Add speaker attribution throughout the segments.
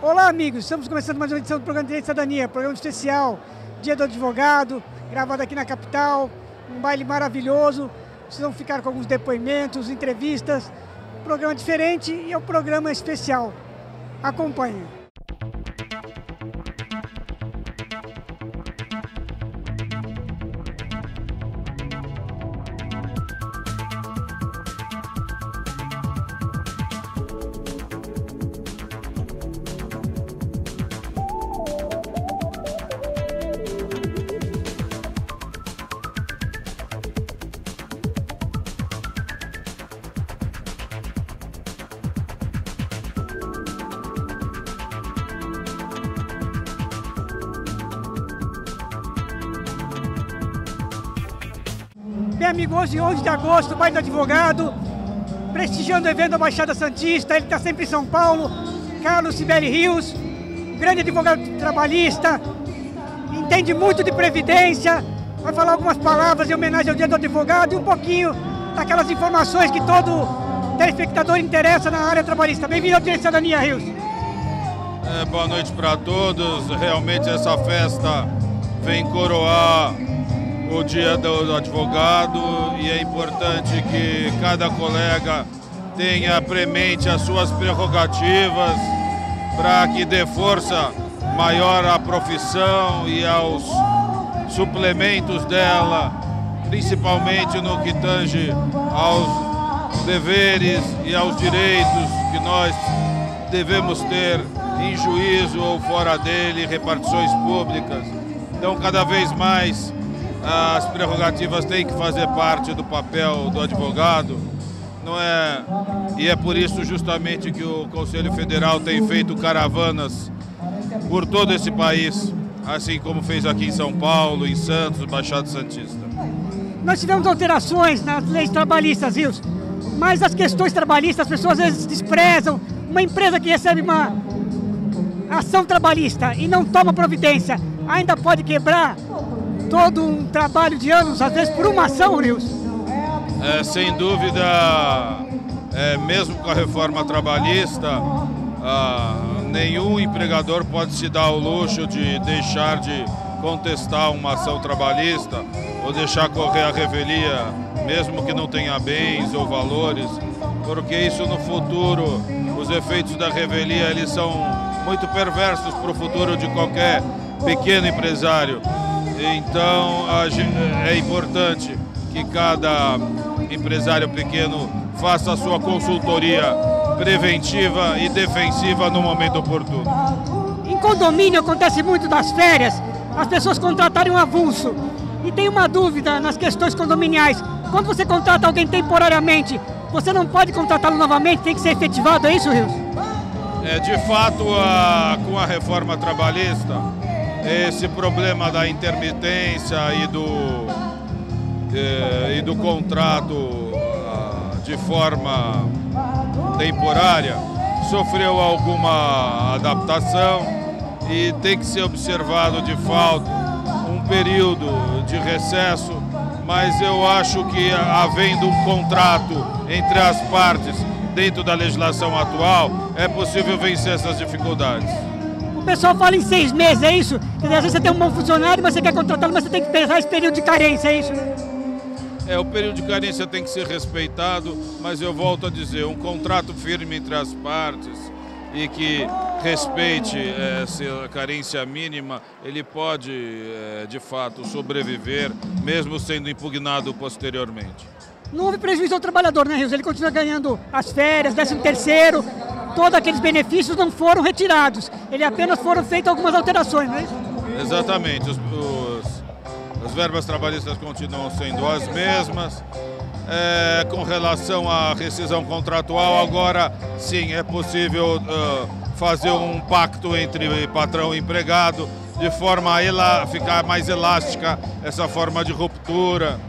Speaker 1: Olá, amigos. Estamos começando mais uma edição do programa Direito e Cidadania, programa especial, Dia do Advogado, gravado aqui na capital. Um baile maravilhoso. Vocês vão ficar com alguns depoimentos, entrevistas. Programa diferente e é um programa especial. Acompanhe. Bem, amigo, hoje, 11 de agosto, baile do advogado, prestigiando o evento da Baixada Santista. Ele está sempre em São Paulo. Carlos Sibeli Rios, grande advogado trabalhista, entende muito de previdência. Vai falar algumas palavras em homenagem ao Dia do Advogado e um pouquinho daquelas informações que todo telespectador interessa na área trabalhista. Bem-vindo ao de Cidadania, Rios.
Speaker 2: É, boa noite para todos. Realmente essa festa vem coroar o dia do advogado e é importante que cada colega tenha premente as suas prerrogativas para que dê força maior à profissão e aos suplementos dela, principalmente no que tange aos deveres e aos direitos que nós devemos ter em juízo ou fora dele, repartições públicas. Então, cada vez mais as prerrogativas têm que fazer parte do papel do advogado. Não é, e é por isso justamente que o Conselho Federal tem feito caravanas por todo esse país, assim como fez aqui em São Paulo, em Santos, Baixada Santista.
Speaker 1: Nós tivemos alterações nas leis trabalhistas, Rios, mas as questões trabalhistas as pessoas às vezes desprezam. Uma empresa que recebe uma ação trabalhista e não toma providência, ainda pode quebrar todo um trabalho de anos, às vezes por uma ação, Rios.
Speaker 2: É, sem dúvida, é, mesmo com a reforma trabalhista, ah, nenhum empregador pode se dar o luxo de deixar de contestar uma ação trabalhista ou deixar correr a revelia, mesmo que não tenha bens ou valores, porque isso no futuro, os efeitos da revelia, eles são muito perversos para o futuro de qualquer pequeno empresário. Então é importante que cada empresário pequeno faça a sua consultoria preventiva e defensiva no momento oportuno.
Speaker 1: Em condomínio acontece muito das férias, as pessoas contratarem um avulso. E tem uma dúvida nas questões condominiais. Quando você contrata alguém temporariamente, você não pode contratá-lo novamente, tem que ser efetivado, é isso, Rios?
Speaker 2: É, de fato, a, com a reforma trabalhista, esse problema da intermitência e do, e, e do contrato ah, de forma temporária sofreu alguma adaptação e tem que ser observado de fato um período de recesso, mas eu acho que havendo um contrato entre as partes dentro da legislação atual, é possível vencer essas dificuldades.
Speaker 1: O pessoal fala em seis meses, é isso? Dizer, às vezes você tem um bom funcionário, mas você quer contratá-lo, mas você tem que pensar esse período de carência, é isso?
Speaker 2: É, o período de carência tem que ser respeitado, mas eu volto a dizer, um contrato firme entre as partes e que respeite essa carência mínima, ele pode, é, de fato, sobreviver, mesmo sendo impugnado posteriormente.
Speaker 1: Não houve prejuízo ao trabalhador, né, Rios? Ele continua ganhando as férias, 13 terceiro, todos aqueles benefícios não foram retirados. Ele apenas foram feitas algumas alterações, não é isso?
Speaker 2: Exatamente. Os, os, as verbas trabalhistas continuam sendo as mesmas. É, com relação à rescisão contratual, agora sim é possível uh, fazer um pacto entre patrão e empregado de forma a ficar mais elástica essa forma de ruptura,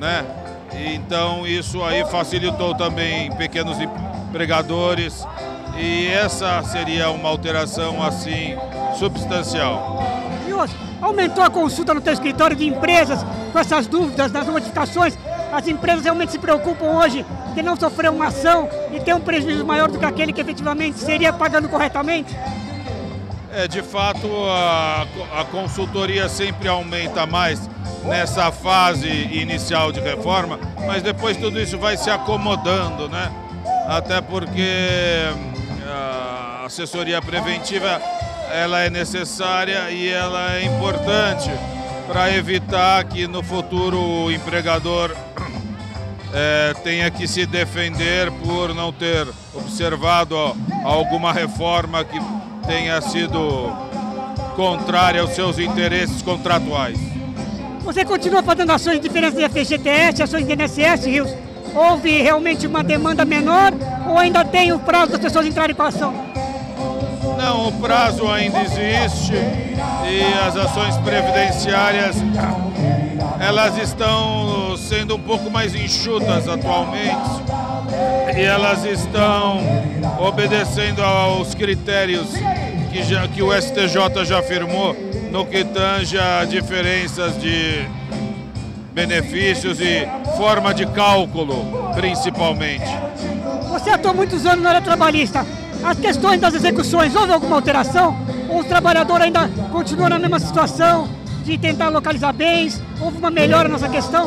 Speaker 2: né? Então isso aí facilitou também pequenos empregadores E essa seria uma alteração assim substancial.
Speaker 1: E hoje, aumentou a consulta no teu escritório de empresas com essas dúvidas das modificações? As empresas realmente se preocupam hoje de não sofrer uma ação e ter um prejuízo maior do que aquele que efetivamente seria pagando corretamente?
Speaker 2: É, de fato, a, a consultoria sempre aumenta mais nessa fase inicial de reforma, mas depois tudo isso vai se acomodando, né? Até porque a assessoria preventiva ela é necessária e ela é importante para evitar que no futuro o empregador é, tenha que se defender por não ter observado alguma reforma que tenha sido contrária aos seus interesses contratuais.
Speaker 1: Você continua fazendo ações diferentes de FGTS, ações de INSS, Rios? Houve realmente uma demanda menor ou ainda tem o prazo das pessoas entrarem com a ação?
Speaker 2: Não, o prazo ainda existe e as ações previdenciárias elas estão sendo um pouco mais enxutas atualmente e elas estão obedecendo aos critérios que, já, que o STJ já afirmou no que tange a diferenças de benefícios e forma de cálculo, principalmente.
Speaker 1: Você atuou muitos anos na área trabalhista. As questões das execuções, houve alguma alteração? Ou o trabalhador ainda continua na mesma situação de tentar localizar bens? Houve uma melhora nessa questão?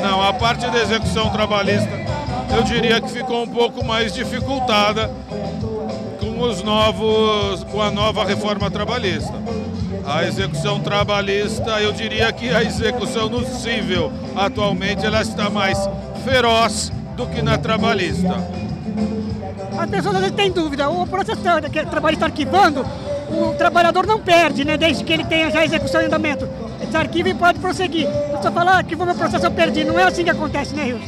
Speaker 2: Não, a parte da execução trabalhista, eu diria que ficou um pouco mais dificultada com os novos, com a nova reforma trabalhista. A execução trabalhista, eu diria que a execução no civil atualmente ela está mais feroz do que na trabalhista.
Speaker 1: As pessoas às vezes têm dúvida, o processo que o trabalhista arquivando, o trabalhador não perde, né? Desde que ele tenha já a execução em andamento. Ele desarquiva e pode prosseguir. Você fala, ah, arquivou meu processo, eu perdi. Não é assim que acontece, né, Rio?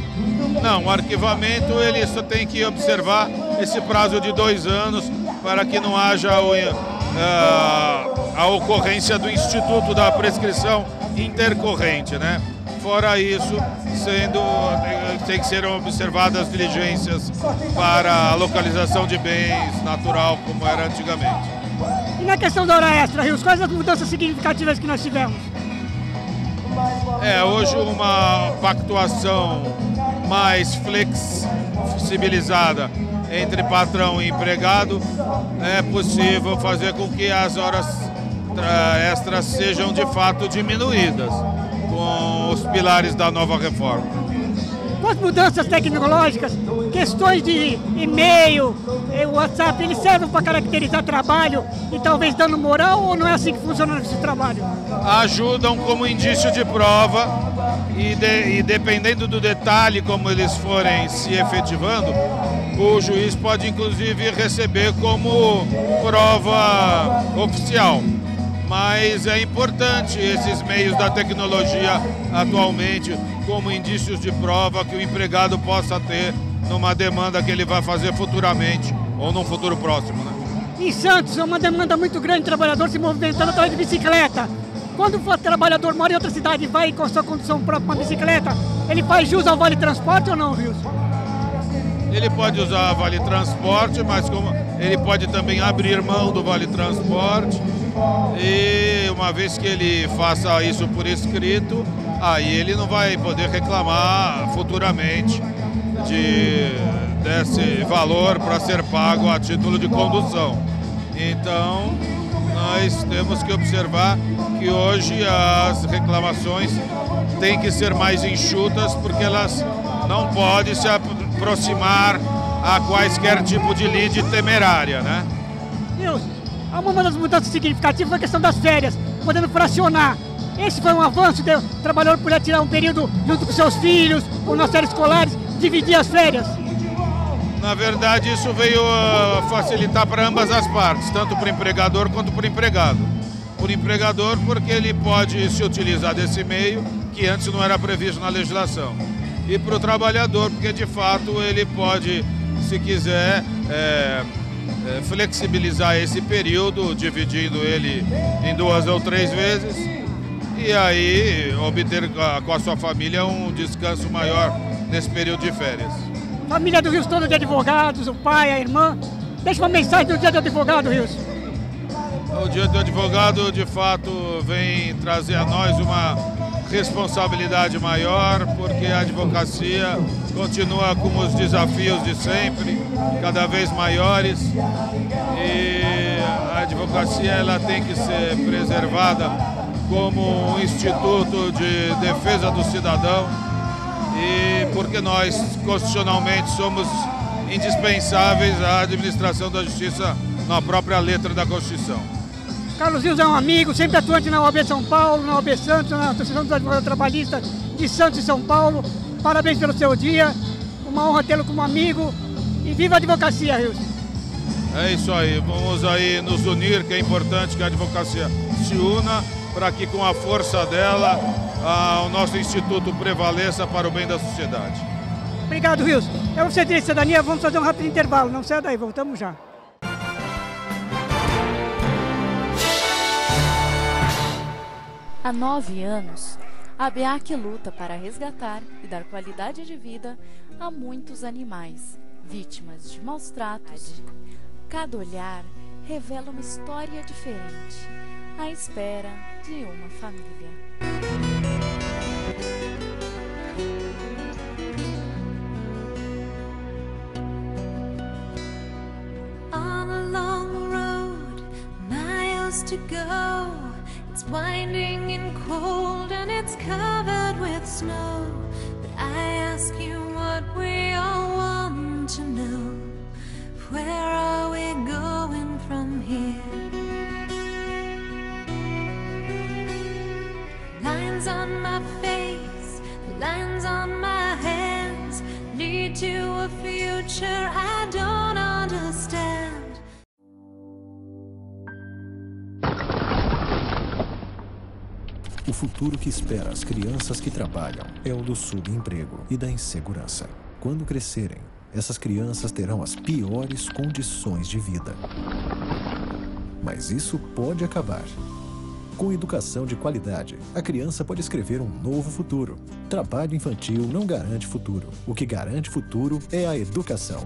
Speaker 2: Não, o arquivamento ele só tem que observar esse prazo de dois anos para que não haja o, uh, a ocorrência do Instituto da Prescrição Intercorrente, né? Fora isso, sendo tem que ser observadas diligências para a localização de bens natural como era antigamente.
Speaker 1: E na questão da hora extra, Rios, quais as mudanças significativas que nós tivemos?
Speaker 2: É, hoje uma pactuação mais flexibilizada entre patrão e empregado é possível fazer com que as horas extras sejam de fato diminuídas com os pilares da nova reforma.
Speaker 1: Com as mudanças tecnológicas, questões de e-mail, WhatsApp, eles servem para caracterizar trabalho e talvez dando moral ou não é assim que funciona esse trabalho?
Speaker 2: Ajudam como indício de prova e, de, e dependendo do detalhe como eles forem se efetivando, o juiz pode inclusive receber como prova oficial mas é importante esses meios da tecnologia atualmente como indícios de prova que o empregado possa ter numa demanda que ele vai fazer futuramente ou num futuro próximo. Né?
Speaker 1: Em Santos é uma demanda muito grande de trabalhador se movimentando atrás de bicicleta. Quando o trabalhador mora em outra cidade e vai com a sua condição própria uma bicicleta, ele faz jus ao Vale Transporte ou não, Wilson?
Speaker 2: Ele pode usar Vale Transporte, mas como ele pode também abrir mão do Vale Transporte e uma vez que ele faça isso por escrito, aí ele não vai poder reclamar futuramente de, desse valor para ser pago a título de condução. Então, nós temos que observar que hoje as reclamações têm que ser mais enxutas porque elas não podem se aproximar a quaisquer tipo de lide temerária, né?
Speaker 1: Uma das mudanças significativas foi a questão das férias, podendo fracionar. Esse foi um avanço, o trabalhador poder tirar um período junto com seus filhos, ou nas férias escolares, dividir as férias.
Speaker 2: Na verdade, isso veio facilitar para ambas as partes, tanto para o empregador quanto para o empregado. Por empregador, porque ele pode se utilizar desse meio que antes não era previsto na legislação. E para o trabalhador, porque de fato ele pode, se quiser, é, é, flexibilizar esse período, dividindo ele em duas ou três vezes, e aí obter com a sua família um descanso maior nesse período de férias.
Speaker 1: Família do Rio todo de advogados, o pai, a irmã, Deixa uma mensagem do dia do advogado, Rios.
Speaker 2: O dia do advogado, de fato, vem trazer a nós uma responsabilidade maior, porque a advocacia continua com os desafios de sempre, cada vez maiores, e a advocacia ela tem que ser preservada como um instituto de defesa do cidadão e porque nós constitucionalmente somos indispensáveis à administração da justiça na própria letra da Constituição.
Speaker 1: Carlos Rios é um amigo, sempre atuante na OAB São Paulo, na OAB Santos, na Associação dos Advogados Trabalhistas de Santos e São Paulo. Parabéns pelo seu dia, uma honra tê-lo como amigo e viva a advocacia, Rios.
Speaker 2: É isso aí, vamos aí nos unir, que é importante que a advocacia se una para que com a força dela a, o nosso instituto prevaleça para o bem da sociedade.
Speaker 1: Obrigado, Rios. É você de cidadania, vamos fazer um rápido intervalo, não saia daí, voltamos já.
Speaker 3: Há nove anos, a BEAC luta para resgatar e dar qualidade de vida a muitos animais vítimas de maus tratos. Cada olhar revela uma história diferente, à espera de uma família.
Speaker 4: Road, miles to go. It's winding and cold and it's covered with snow. But I ask you
Speaker 5: futuro que espera as crianças que trabalham é o do subemprego e da insegurança. Quando crescerem, essas crianças terão as piores condições de vida. Mas isso pode acabar. Com educação de qualidade, a criança pode escrever um novo futuro. Trabalho infantil não garante futuro. O que garante futuro é a educação.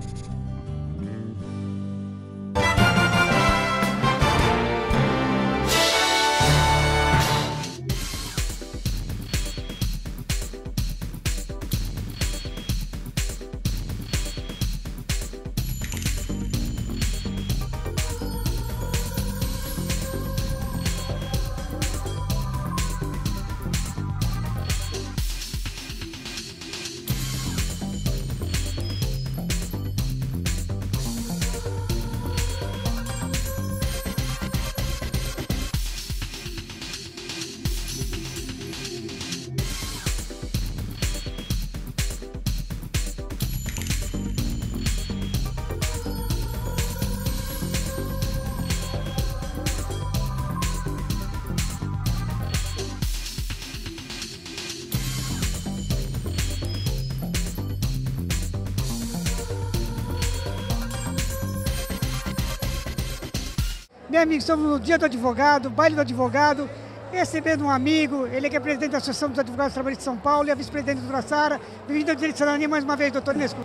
Speaker 1: Bem, amigos, estamos no dia do advogado, baile do advogado, recebendo um amigo, ele que é presidente da Associação dos Advogados Trabalhistas de São Paulo e é vice-presidente do Sara. Bem-vindo ao Direito de Cidadania mais uma vez, doutor Nesco.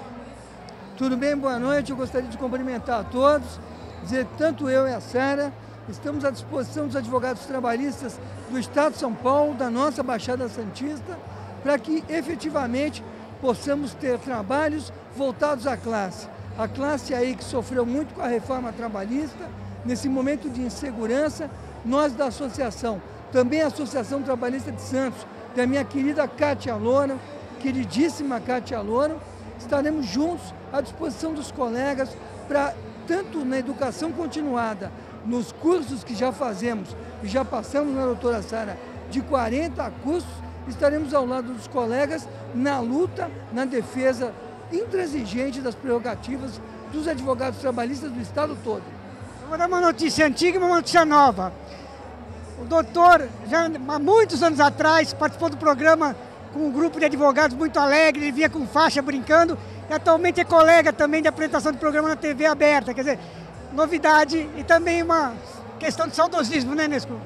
Speaker 6: Tudo bem? Boa noite. Eu gostaria de cumprimentar a todos, dizer que tanto eu e a Sara estamos à disposição dos advogados trabalhistas do Estado de São Paulo, da nossa Baixada Santista, para que efetivamente possamos ter trabalhos voltados à classe. A classe aí que sofreu muito com a reforma trabalhista, nesse momento de insegurança, nós da associação, também a Associação Trabalhista de Santos, da minha querida Cátia Loura, queridíssima Cátia Loura, estaremos juntos à disposição dos colegas para, tanto na educação continuada, nos cursos que já fazemos e já passamos na doutora Sara, de 40 cursos, estaremos ao lado dos colegas na luta, na defesa intransigente das prerrogativas dos advogados trabalhistas do Estado todo.
Speaker 1: Vou dar uma notícia antiga e uma notícia nova. O doutor, já há muitos anos atrás, participou do programa com um grupo de advogados muito alegre, ele vinha com faixa brincando, e atualmente é colega também de apresentação de programa na TV aberta. Quer dizer, novidade e também uma questão de saudosismo, né, Nesco?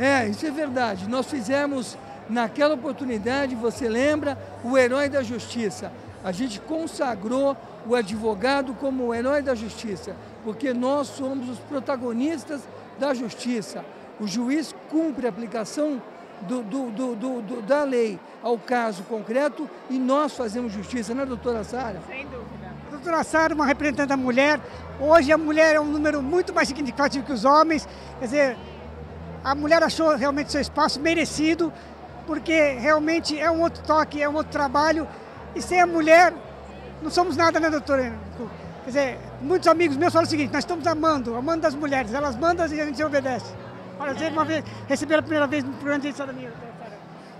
Speaker 6: É, isso é verdade. Nós fizemos naquela oportunidade, você lembra, o Herói da Justiça. A gente consagrou o advogado como o herói da justiça, porque nós somos os protagonistas da justiça. O juiz cumpre a aplicação do, do, do, do, da lei ao caso concreto e nós fazemos justiça, não é, doutora Sara?
Speaker 1: Sem dúvida. A doutora Sara, uma representante da mulher, hoje a mulher é um número muito mais significativo que os homens, quer dizer, a mulher achou realmente seu espaço merecido, porque realmente é um outro toque, é um outro trabalho, e sem a mulher não somos nada, né, doutora? Quer dizer, muitos amigos meus falam o seguinte, nós estamos amando, amando das mulheres, elas mandam e a gente obedece. Prazer uma vez, receber a primeira vez no programa de cidadania.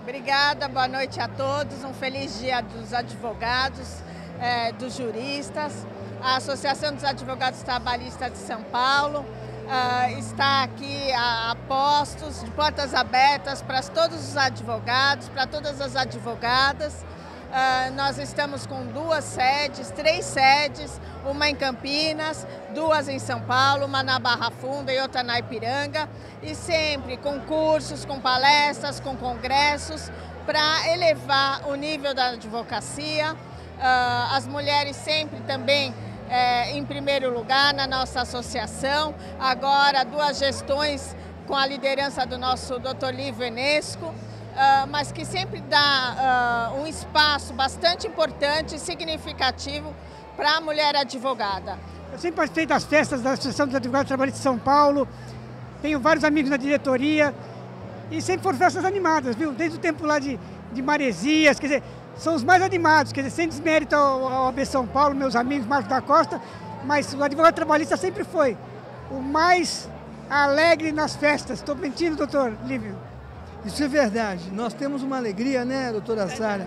Speaker 7: Obrigada, boa noite a todos, um feliz dia dos advogados, é, dos juristas, a Associação dos Advogados Trabalhistas de São Paulo, uh, está aqui a, a, postos, de portas abertas para todos os advogados, para todas as advogadas. Uh, nós estamos com duas sedes, três sedes, uma em Campinas, duas em São Paulo, uma na Barra Funda e outra na Ipiranga, e sempre com cursos, com palestras, com congressos, para elevar o nível da advocacia. Uh, as mulheres sempre também é, em primeiro lugar na nossa associação. Agora, duas gestões com a liderança do nosso doutor Livio Enesco, uh, mas que sempre dá uh, um espaço bastante importante e significativo para a mulher advogada.
Speaker 1: Eu sempre participei das festas da Associação dos Advogados Trabalhistas de São Paulo, tenho vários amigos na diretoria e sempre foram festas animadas, viu? Desde o tempo lá de, de Maresias, quer dizer, são os mais animados, quer dizer, sem desmérito ao, ao AB São Paulo, meus amigos Marcos da Costa, mas o advogado trabalhista sempre foi o mais alegre nas festas. Estou mentindo, doutor Lívio?
Speaker 6: Isso é verdade. Nós temos uma alegria, né, doutora Sara?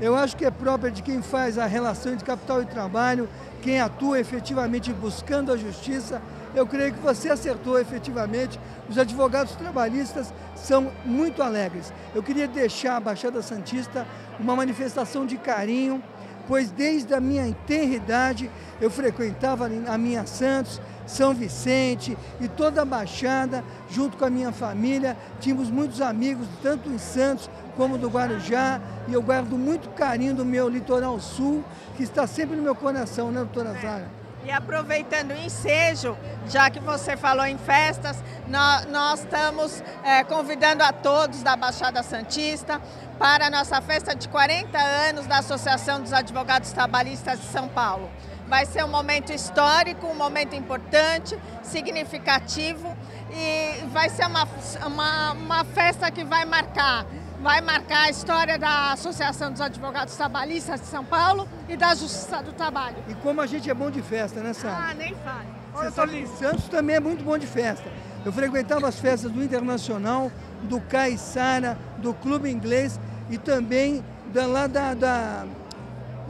Speaker 6: Eu acho que é própria de quem faz a relação entre capital e trabalho, quem atua efetivamente buscando a justiça. Eu creio que você acertou efetivamente. Os advogados trabalhistas são muito alegres. Eu queria deixar a Baixada Santista uma manifestação de carinho, pois desde a minha tenridade eu frequentava a minha Santos, São Vicente e toda a Baixada, junto com a minha família. Tínhamos muitos amigos, tanto em Santos como do Guarujá, e eu guardo muito carinho do meu litoral sul, que está sempre no meu coração, né, doutora Zara?
Speaker 7: E aproveitando o ensejo, já que você falou em festas, nós, nós estamos é, convidando a todos da Baixada Santista para a nossa festa de 40 anos da Associação dos Advogados Trabalhistas de São Paulo. Vai ser um momento histórico, um momento importante, significativo e vai ser uma, uma, uma festa que vai marcar vai marcar a história da Associação dos Advogados Trabalhistas de São Paulo e da Justiça do Trabalho.
Speaker 6: E como a gente é bom de festa, né, Sara?
Speaker 7: Ah, nem fale.
Speaker 6: Você sabe Santos também é muito bom de festa. Eu frequentava as festas do Internacional, do Caiçara, do Clube Inglês e também da, lá, da, da,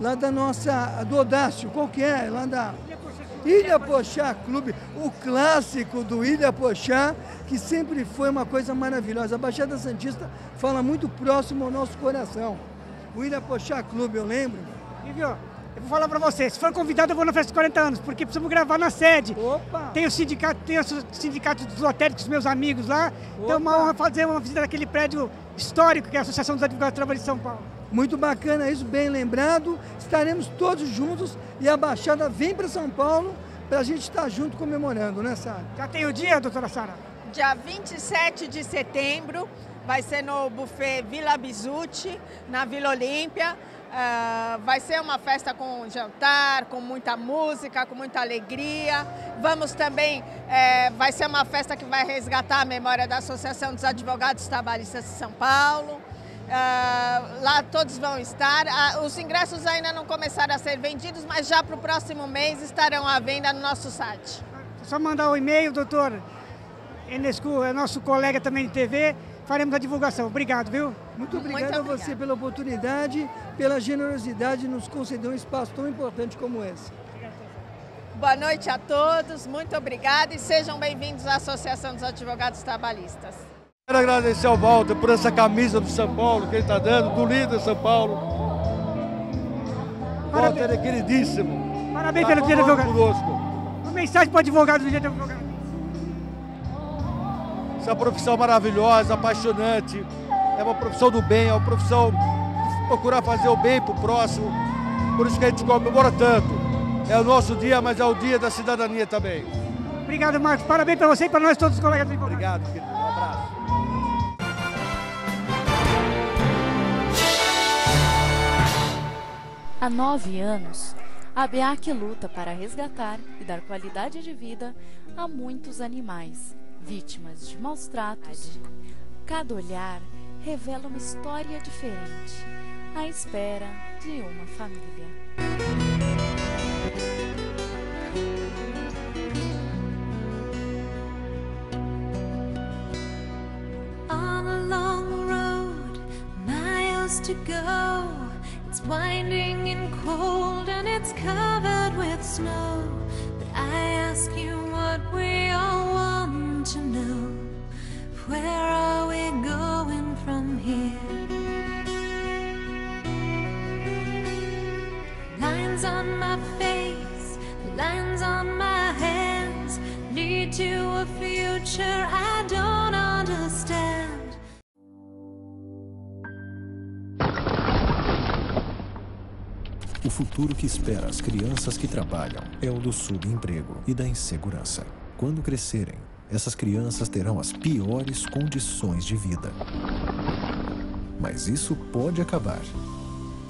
Speaker 6: lá da nossa, do Odácio, qual que é? Lá da... Ilha Pochá Clube, o clássico do Ilha Pochá, que sempre foi uma coisa maravilhosa. A Baixada Santista fala muito próximo ao nosso coração. O Ilha Pochá Clube, eu lembro.
Speaker 1: Lívio, eu vou falar para você, se for convidado eu vou na festa de 40 anos, porque precisamos gravar na sede.
Speaker 6: Opa!
Speaker 1: Tem o sindicato, tem o sindicato dos lotéricos, meus amigos lá. Opa. Então é uma honra fazer uma visita naquele prédio histórico que é a Associação dos Advogados Trabalhistas de São Paulo.
Speaker 6: Muito bacana isso, bem lembrado. Estaremos todos juntos e a Baixada vem para São Paulo para a gente estar junto comemorando, né, Sara?
Speaker 1: Já tem o dia, doutora Sara?
Speaker 7: Dia 27 de setembro, vai ser no buffet Vila Bizuti, na Vila Olímpia. Uh, vai ser uma festa com jantar, com muita música, com muita alegria. Vamos também, é, vai ser uma festa que vai resgatar a memória da Associação dos Advogados Trabalhistas de São Paulo. Uh, lá todos vão estar. Uh, os ingressos ainda não começaram a ser vendidos, mas já para o próximo mês estarão à venda no nosso site.
Speaker 1: Só mandar o um e-mail, doutor Enescu, é nosso colega também de TV, faremos a divulgação. Obrigado, viu?
Speaker 6: Muito obrigado Muito a você pela oportunidade, pela generosidade de nos conceder um espaço tão importante como esse.
Speaker 7: Boa noite a todos, muito obrigada e sejam bem-vindos à Associação dos Advogados Trabalhistas.
Speaker 8: Quero agradecer ao Walter por essa camisa do São Paulo que ele está dando, do líder São Paulo. Parabéns. Walter é queridíssimo.
Speaker 1: Parabéns tá pelo dia do advogado. Conosco. Uma mensagem para o advogado do dia do advogado.
Speaker 8: Essa profissão maravilhosa, apaixonante. É uma profissão do bem, é uma profissão de procurar fazer o bem para o próximo. por isso que a gente comemora tanto. É o nosso dia, mas é o dia da cidadania também.
Speaker 1: Obrigado, Marcos. Parabéns para você e para nós todos os colegas advogados.
Speaker 8: Obrigado, querido. Abraço.
Speaker 3: Há nove anos, a BEAC luta para resgatar e dar qualidade de vida a muitos animais, vítimas de maus tratos. Cada olhar revela uma história diferente, à espera de uma família.
Speaker 4: Go. It's winding and cold and it's covered with snow. But I ask you what we all want to know. Where are we going from here? Lines on my face, lines on my hands lead to a future I don't understand.
Speaker 5: O futuro que espera as crianças que trabalham é o do subemprego e da insegurança. Quando crescerem, essas crianças terão as piores condições de vida. Mas isso pode acabar.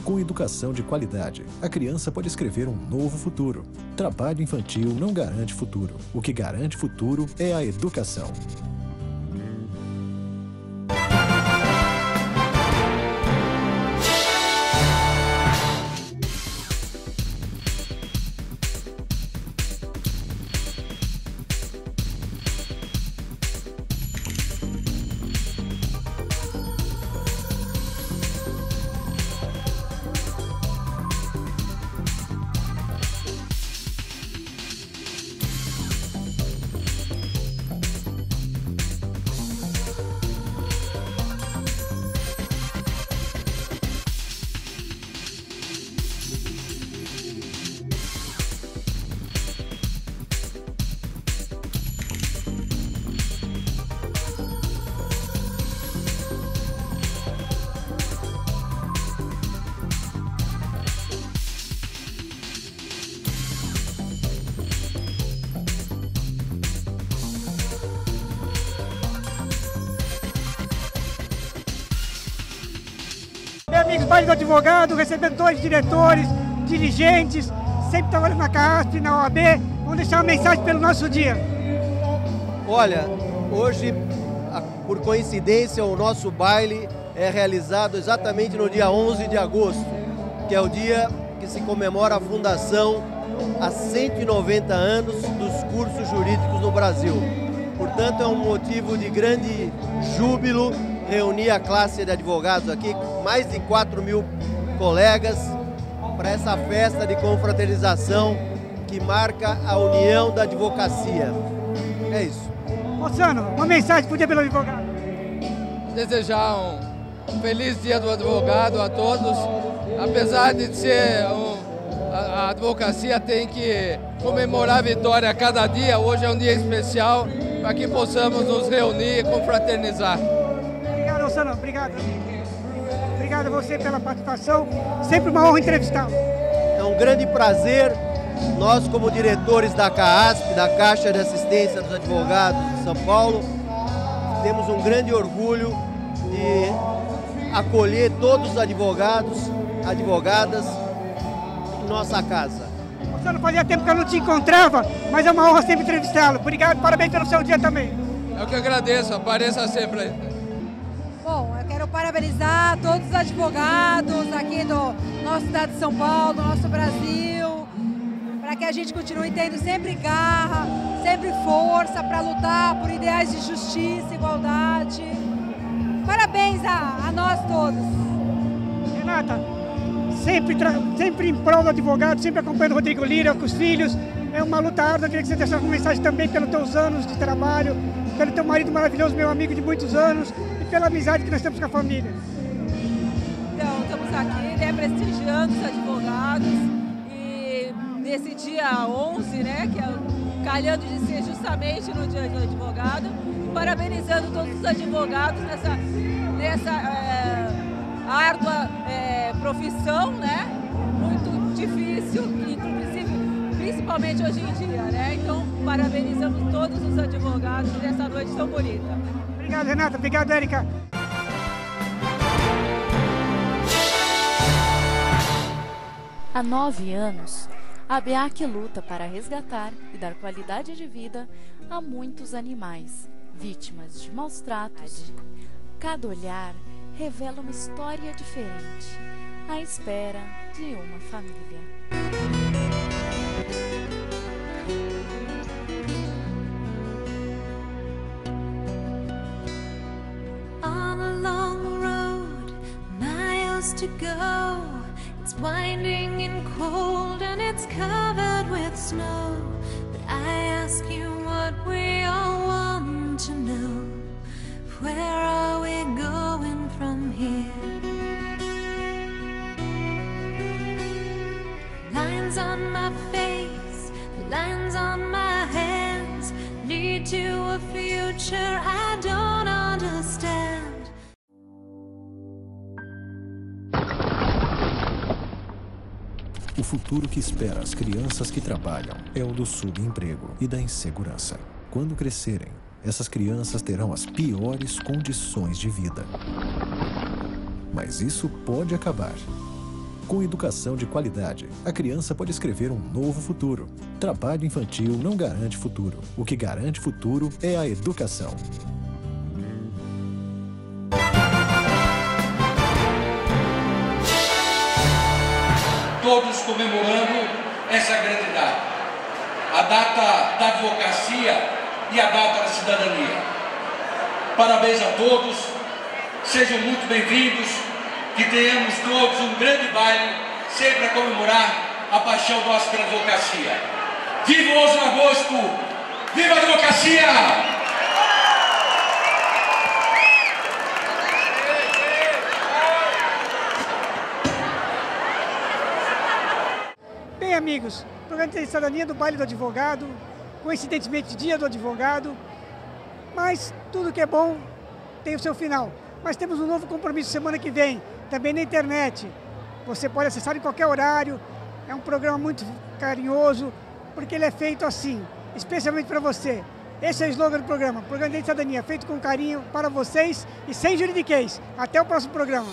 Speaker 5: Com educação de qualidade, a criança pode escrever um novo futuro. Trabalho infantil não garante futuro. O que garante futuro é a educação.
Speaker 1: Amigos, baile do advogado, recebendo dois diretores, dirigentes, sempre trabalhando na CASP, na OAB. Vamos deixar uma mensagem pelo nosso dia.
Speaker 9: Olha, hoje, por coincidência, o nosso baile é realizado exatamente no dia 11 de agosto, que é o dia que se comemora a fundação há 190 anos dos cursos jurídicos no Brasil. Portanto, é um motivo de grande júbilo reunir a classe de advogados aqui, mais de 4 mil colegas, para essa festa de confraternização que marca a união da advocacia. É isso.
Speaker 1: Moçano, uma mensagem pro dia pelo advogado.
Speaker 10: desejar um feliz dia do advogado a todos. Apesar de ser um, a, a advocacia tem que comemorar a vitória a cada dia, hoje é um dia especial para que possamos nos reunir e confraternizar.
Speaker 1: Obrigado, Moçano. Obrigado. Obrigado a você pela participação. Sempre uma honra entrevistá-lo.
Speaker 9: É um grande prazer, nós como diretores da CAASP, da Caixa de Assistência dos Advogados de São Paulo, temos um grande orgulho de acolher todos os advogados, advogadas em nossa casa.
Speaker 1: Moçano, fazia tempo que eu não te encontrava, mas é uma honra sempre entrevistá-lo. Obrigado, parabéns pelo seu dia também.
Speaker 10: Eu que agradeço, apareça sempre aí.
Speaker 11: Parabenizar todos os advogados aqui do nosso estado de São Paulo, do nosso Brasil, para que a gente continue tendo sempre garra, sempre força para lutar por ideais de justiça, igualdade. Parabéns a, a nós todos.
Speaker 1: Renata, sempre, sempre em prol do advogado, sempre acompanhando o Rodrigo Lira com os filhos. É uma luta árdua. Eu queria que você deixasse uma mensagem também pelos teus anos de trabalho, pelo teu marido maravilhoso, meu amigo de muitos anos, pela amizade que nós temos com a família.
Speaker 12: Então, estamos aqui né, prestigiando os advogados e nesse dia 11, né, que é calhando de ser justamente no dia do advogado, e parabenizando todos os advogados nessa, nessa é, árdua é, profissão, né, muito difícil, principalmente hoje em dia, né? Então, parabenizamos todos os advogados dessa noite tão bonita.
Speaker 1: Obrigado, Renata. Obrigado, Érica.
Speaker 3: Há nove anos, a BEAC luta para resgatar e dar qualidade de vida a muitos animais, vítimas de maus tratos. Cada olhar revela uma história diferente, à espera de uma família.
Speaker 4: Winding and cold and it's covered with snow. But I ask you what we all want to know. Where are we going from here? Lines on my face, lines on my hands lead to a future I don't
Speaker 5: O futuro que espera as crianças que trabalham é o do subemprego e da insegurança. Quando crescerem, essas crianças terão as piores condições de vida. Mas isso pode acabar. Com educação de qualidade, a criança pode escrever um novo futuro. Trabalho infantil não garante futuro. O que garante futuro é a educação.
Speaker 13: Todos comemorando essa grande data. A data da advocacia e a data da cidadania. Parabéns a todos, sejam muito bem-vindos, que tenhamos todos um grande baile, sempre a comemorar a paixão nossa pela advocacia. Viva o 11 de agosto! Viva a advocacia!
Speaker 1: Amigos, programa de cidadania do baile do advogado, coincidentemente dia do advogado, mas tudo que é bom tem o seu final. Mas temos um novo compromisso semana que vem, também na internet. Você pode acessar em qualquer horário. É um programa muito carinhoso, porque ele é feito assim, especialmente para você. Esse é o slogan do programa, Programa de Cidadania, feito com carinho para vocês e sem juridiquês. Até o próximo programa.